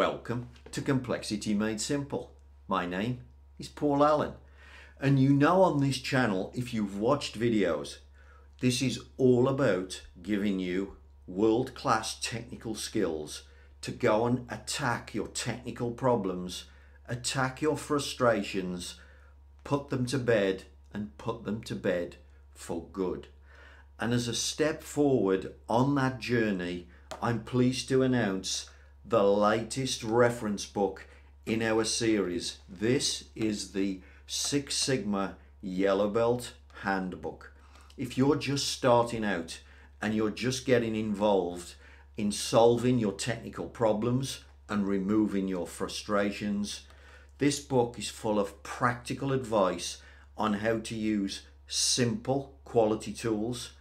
Welcome to Complexity Made Simple. My name is Paul Allen, and you know on this channel, if you've watched videos, this is all about giving you world class technical skills to go and attack your technical problems, attack your frustrations, put them to bed, and put them to bed for good. And as a step forward on that journey, I'm pleased to announce the latest reference book in our series. This is the Six Sigma Yellow Belt Handbook. If you're just starting out and you're just getting involved in solving your technical problems and removing your frustrations, this book is full of practical advice on how to use simple quality tools,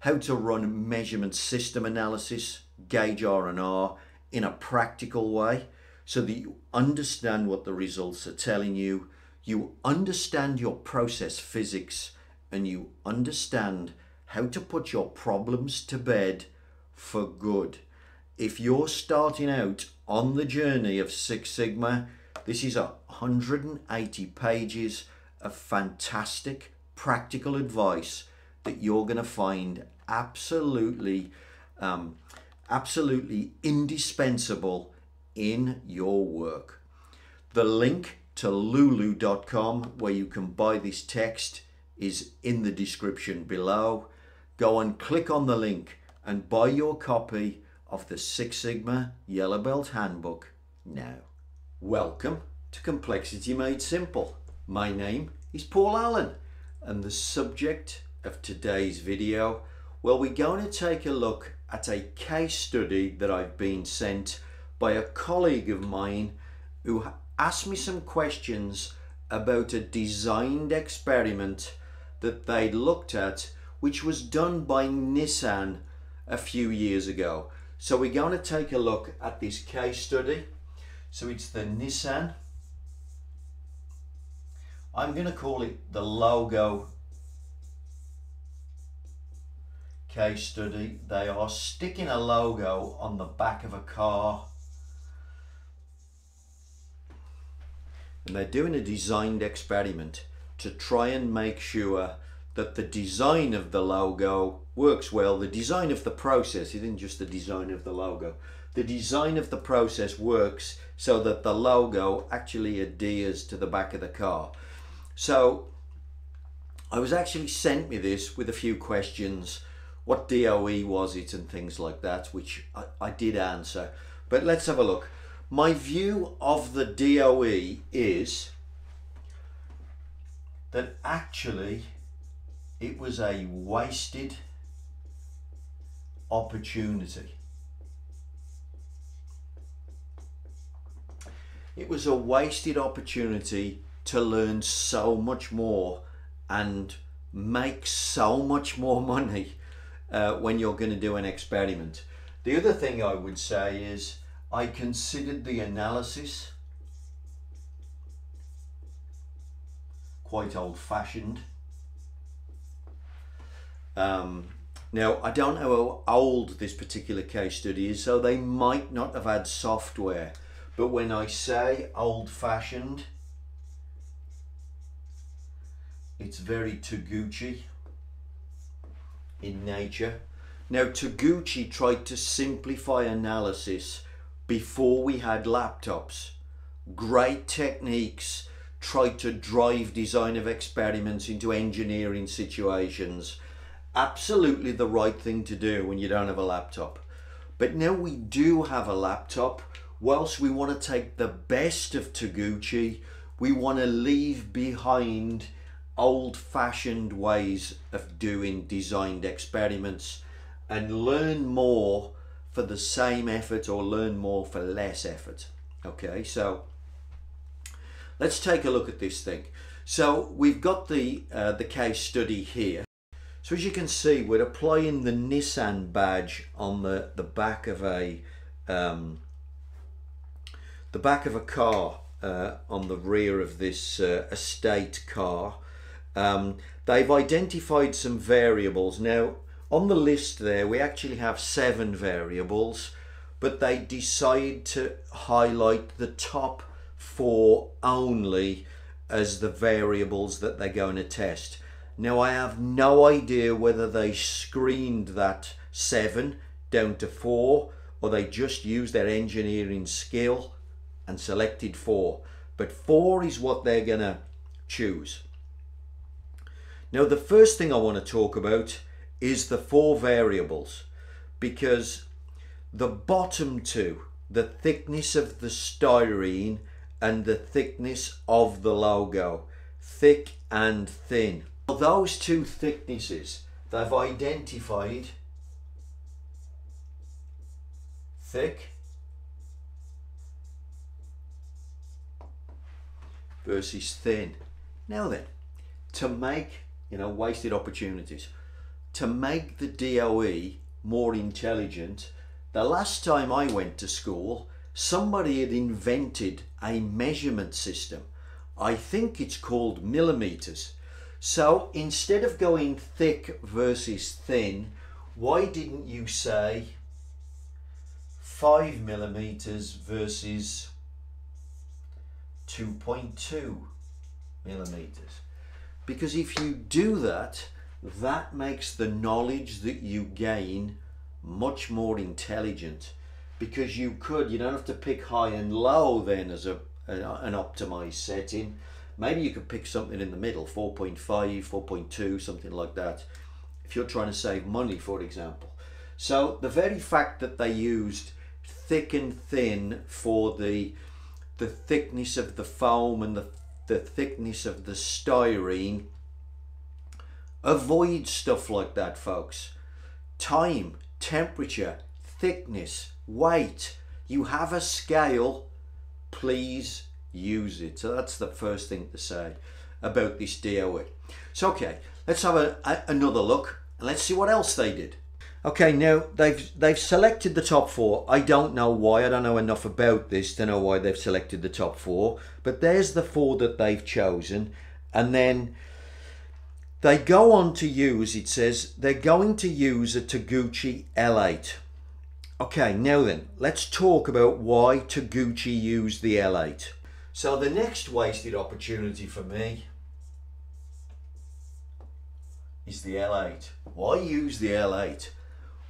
how to run measurement system analysis, gauge R&R, in a practical way so that you understand what the results are telling you, you understand your process physics, and you understand how to put your problems to bed for good. If you're starting out on the journey of Six Sigma, this is 180 pages of fantastic practical advice that you're going to find absolutely um, absolutely indispensable in your work. The link to lulu.com where you can buy this text is in the description below. Go and click on the link and buy your copy of the Six Sigma Yellow Belt Handbook now. Welcome to Complexity Made Simple. My name is Paul Allen and the subject of today's video, well we're going to take a look at a case study that I've been sent by a colleague of mine who asked me some questions about a designed experiment that they looked at which was done by Nissan a few years ago. So we're going to take a look at this case study. So it's the Nissan. I'm going to call it the logo case study. They are sticking a logo on the back of a car. And they're doing a designed experiment to try and make sure that the design of the logo works well. The design of the process, isn't just the design of the logo. The design of the process works so that the logo actually adheres to the back of the car. So I was actually sent me this with a few questions what DOE was it and things like that, which I, I did answer. But let's have a look. My view of the DOE is that actually it was a wasted opportunity. It was a wasted opportunity to learn so much more and make so much more money uh, when you're going to do an experiment. The other thing I would say is I considered the analysis quite old fashioned. Um, now, I don't know how old this particular case study is, so they might not have had software. But when I say old fashioned, it's very Taguchi in nature. Now, Taguchi tried to simplify analysis before we had laptops. Great techniques tried to drive design of experiments into engineering situations. Absolutely the right thing to do when you don't have a laptop. But now we do have a laptop. Whilst we want to take the best of Taguchi, we want to leave behind old fashioned ways of doing designed experiments and learn more for the same effort or learn more for less effort. Okay, so let's take a look at this thing. So we've got the, uh, the case study here. So as you can see, we're applying the Nissan badge on the, the back of a um, the back of a car uh, on the rear of this uh, estate car um, they've identified some variables. Now, on the list there, we actually have seven variables, but they decide to highlight the top four only as the variables that they're going to test. Now I have no idea whether they screened that seven down to four or they just used their engineering skill and selected four. But four is what they're going to choose. Now the first thing I want to talk about is the four variables because the bottom two, the thickness of the styrene and the thickness of the logo, thick and thin. Those two thicknesses they've identified thick versus thin. Now then, to make, you know, wasted opportunities, to make the DOE more intelligent, the last time I went to school, somebody had invented a measurement system. I think it's called millimeters. So instead of going thick versus thin, why didn't you say 5 millimeters versus 2.2 millimeters? Because if you do that, that makes the knowledge that you gain much more intelligent. Because you could you don't have to pick high and low then as a an, optimized setting. Maybe you could pick something in the middle 4.5 4.2 something like that if you're trying to save money for example. So the very fact that they used thick and thin for the the thickness of the foam and the, the thickness of the styrene avoid stuff like that folks time temperature thickness weight. You have a scale, please use it. So that's the first thing to say about this DOE. So okay, let's have a, a, another look and let's see what else they did. Okay, now they've they've selected the top four. I don't know why. I don't know enough about this to know why they've selected the top four. But there's the four that they've chosen, and then they go on to use. It says they're going to use a Taguchi L8. Okay, now then, let's talk about why Taguchi used the L8. So the next wasted opportunity for me is the L8. Why use the L8?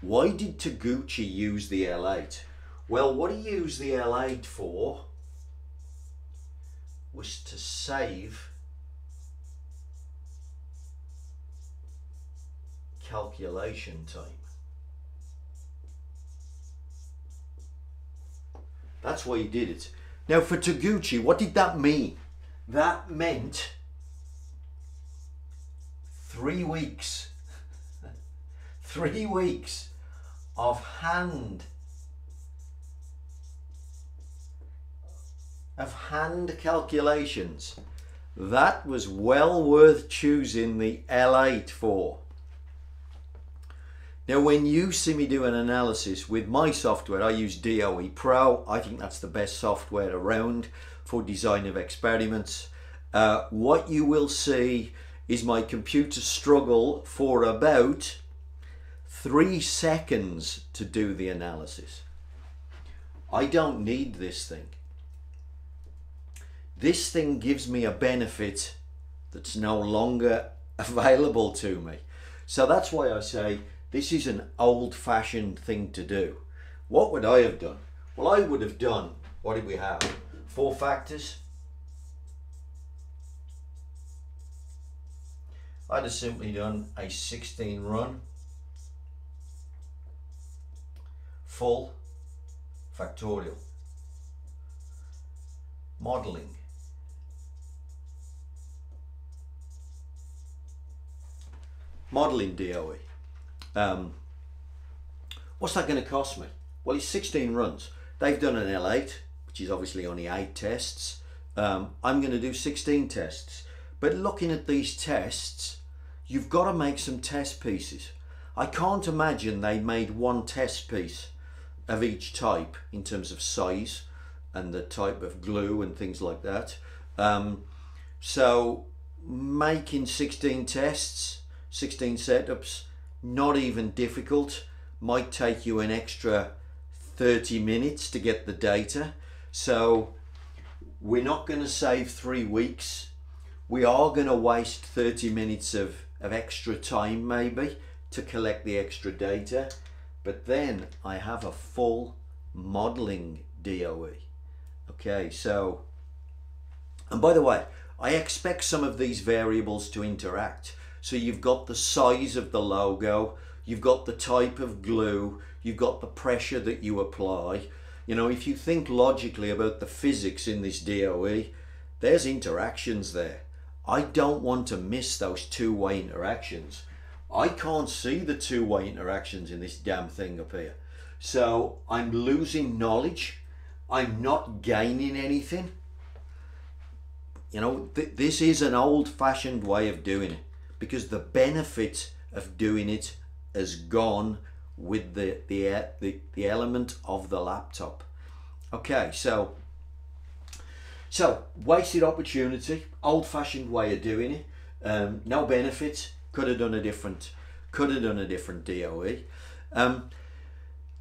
Why did Taguchi use the L8? Well, what he used the L8 for was to save calculation time. That's why he did it. Now for Taguchi, what did that mean? That meant three weeks. Three weeks of hand of hand calculations. That was well worth choosing the L8 for. Now, when you see me do an analysis with my software, I use DOE Pro. I think that's the best software around for design of experiments. Uh, what you will see is my computer struggle for about three seconds to do the analysis. I don't need this thing. This thing gives me a benefit that's no longer available to me. So that's why I say this is an old fashioned thing to do. What would I have done? Well, I would have done, what did we have? Four factors. I'd have simply done a 16 run, full factorial, modeling, modeling DOE. Um, what's that going to cost me? Well, it's 16 runs. They've done an L8, which is obviously only eight tests. Um, I'm going to do 16 tests. But looking at these tests, you've got to make some test pieces. I can't imagine they made one test piece of each type in terms of size and the type of glue and things like that. Um, so making 16 tests, 16 setups, not even difficult, might take you an extra 30 minutes to get the data. So we're not going to save three weeks. We are going to waste 30 minutes of, of extra time maybe to collect the extra data. But then I have a full modeling DOE. Okay, so, and by the way, I expect some of these variables to interact. So you've got the size of the logo, you've got the type of glue, you've got the pressure that you apply. You know, if you think logically about the physics in this DOE, there's interactions there. I don't want to miss those two-way interactions. I can't see the two-way interactions in this damn thing up here. So I'm losing knowledge. I'm not gaining anything. You know, th this is an old-fashioned way of doing it because the benefit of doing it has gone with the, the, the, the element of the laptop. Okay, so so wasted opportunity, old-fashioned way of doing it, um, no benefit. Could have done a different, could have done a different DOE. Um,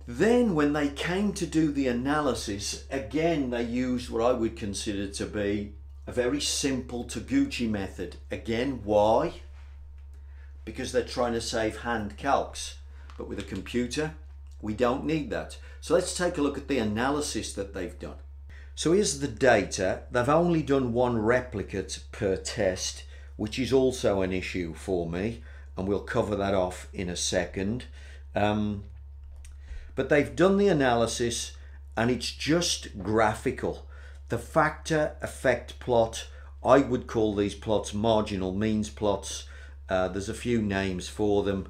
then when they came to do the analysis, again they used what I would consider to be a very simple Taguchi method. Again, why? Because they're trying to save hand calcs. But with a computer, we don't need that. So let's take a look at the analysis that they've done. So here's the data. They've only done one replicate per test, which is also an issue for me. And we'll cover that off in a second. Um, but they've done the analysis and it's just graphical. The factor effect plot, I would call these plots marginal means plots. Uh, there's a few names for them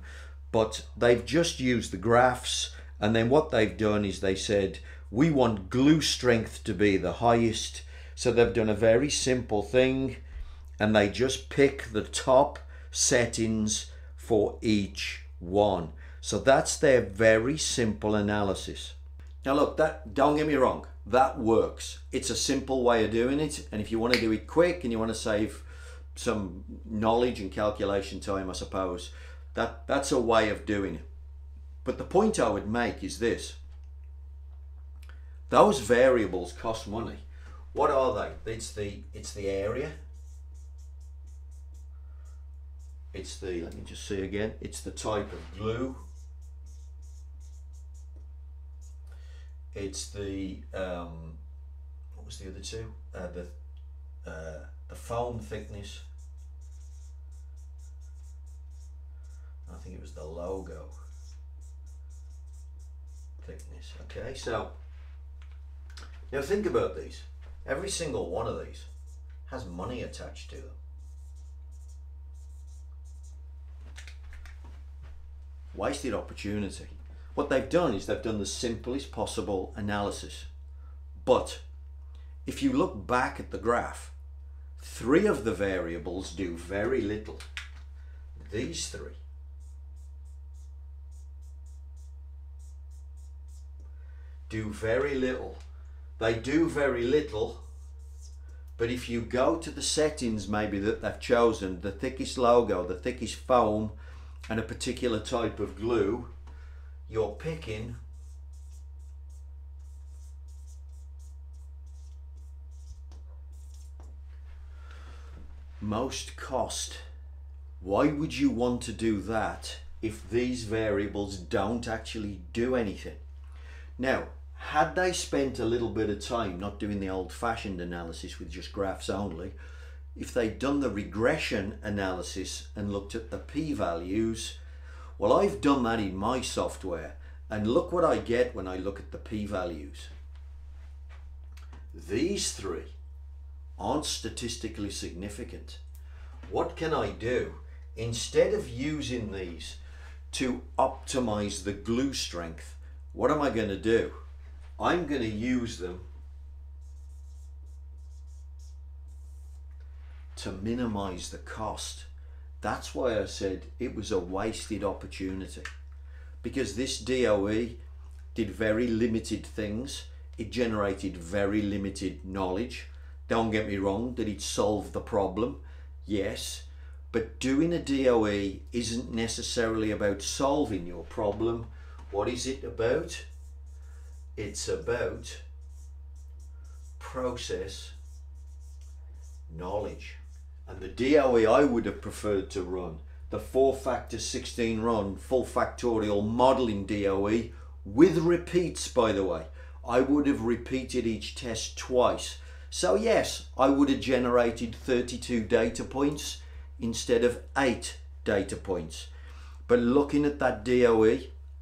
but they've just used the graphs and then what they've done is they said we want glue strength to be the highest so they've done a very simple thing and they just pick the top settings for each one so that's their very simple analysis now look that don't get me wrong that works it's a simple way of doing it and if you want to do it quick and you want to save some knowledge and calculation time I suppose that, that's a way of doing it. But the point I would make is this. Those variables cost money. What are they? It's the, it's the area. It's the, let me just see again, it's the type of glue. It's the, um, what was the other two? Uh, the, uh, the foam thickness. I think it was the logo thickness. Okay, so now think about these. Every single one of these has money attached to them. Wasted opportunity. What they've done is they've done the simplest possible analysis. But if you look back at the graph, three of the variables do very little. These three do very little. They do very little, but if you go to the settings maybe that they've chosen, the thickest logo, the thickest foam, and a particular type of glue, you're picking most cost. Why would you want to do that if these variables don't actually do anything? Now, had they spent a little bit of time not doing the old fashioned analysis with just graphs only, if they'd done the regression analysis and looked at the p-values, well, I've done that in my software and look what I get when I look at the p-values. These three aren't statistically significant. What can I do? Instead of using these to optimize the glue strength, what am I going to do? I'm going to use them to minimize the cost. That's why I said it was a wasted opportunity because this DOE did very limited things. It generated very limited knowledge. Don't get me wrong, did it solve the problem? Yes. But doing a DOE isn't necessarily about solving your problem. What is it about? it's about process knowledge. And the DOE I would have preferred to run, the 4 factor 16 run full factorial modeling DOE with repeats by the way. I would have repeated each test twice. So yes, I would have generated 32 data points instead of 8 data points. But looking at that DOE,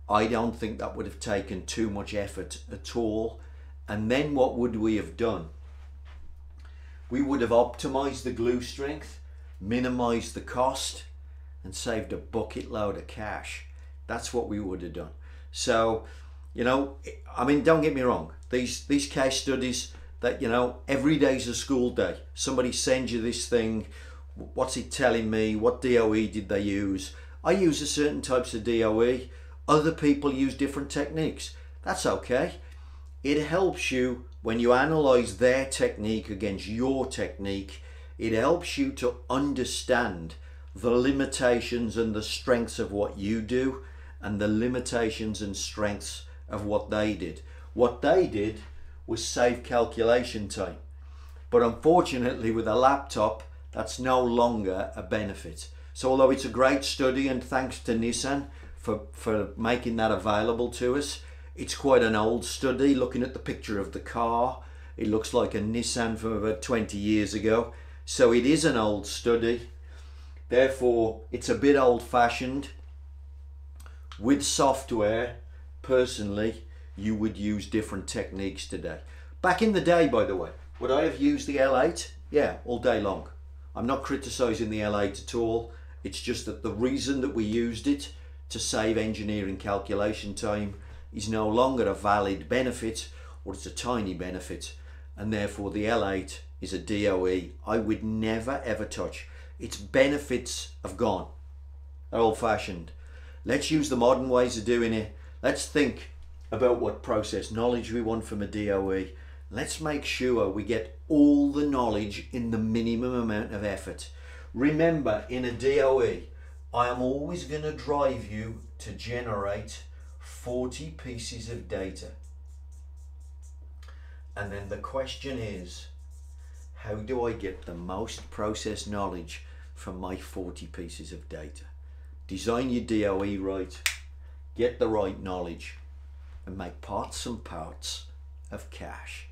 I don't think that would have taken too much effort at all. And then what would we have done? We would have optimized the glue strength, minimized the cost, and saved a bucket load of cash. That's what we would have done. So, you know, I mean, don't get me wrong. These these case studies that you know every day's a school day. Somebody sends you this thing. What's it telling me? What DOE did they use? I use a certain types of DOE. Other people use different techniques. That's okay. It helps you when you analyze their technique against your technique. It helps you to understand the limitations and the strengths of what you do and the limitations and strengths of what they did. What they did was save calculation time. But unfortunately, with a laptop, that's no longer a benefit. So although it's a great study and thanks to Nissan for, for making that available to us, it's quite an old study. Looking at the picture of the car, it looks like a Nissan from about 20 years ago. So it is an old study. Therefore, it's a bit old fashioned. With software, personally, you would use different techniques today. Back in the day, by the way, would I have used the L8? Yeah, all day long. I'm not criticizing the L8 at all. It's just that the reason that we used it to save engineering calculation time is no longer a valid benefit or it's a tiny benefit and therefore the L8 is a DOE I would never ever touch. Its benefits have gone. They're old fashioned. Let's use the modern ways of doing it. Let's think about what process knowledge we want from a DOE. Let's make sure we get all the knowledge in the minimum amount of effort. Remember, in a DOE, I am always going to drive you to generate 40 pieces of data. And then the question is, how do I get the most process knowledge from my 40 pieces of data? Design your DOE right, get the right knowledge, and make parts and parts of cash.